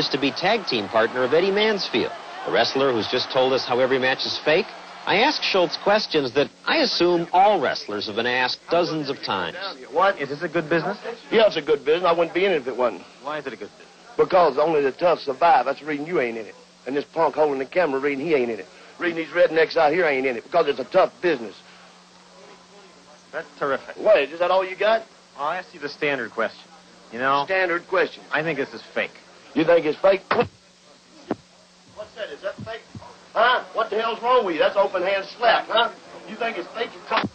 used to be tag team partner of Eddie Mansfield, the wrestler who's just told us how every match is fake. I asked Schultz questions that I assume all wrestlers have been asked dozens of times. What? Is this a good business? Yeah, it's a good business. I wouldn't be in it if it wasn't. Why is it a good business? Because only the tough survive. That's the reason you ain't in it. And this punk holding the camera reading he ain't in it. Reading these rednecks out here ain't in it. Because it's a tough business. That's terrific. What, is that all you got? I'll ask you the standard question. You know, Standard question. I think this is fake. You think it's fake? What's that? Is that fake? Huh? What the hell's wrong with you? That's open hand slap, huh? You think it's fake? You come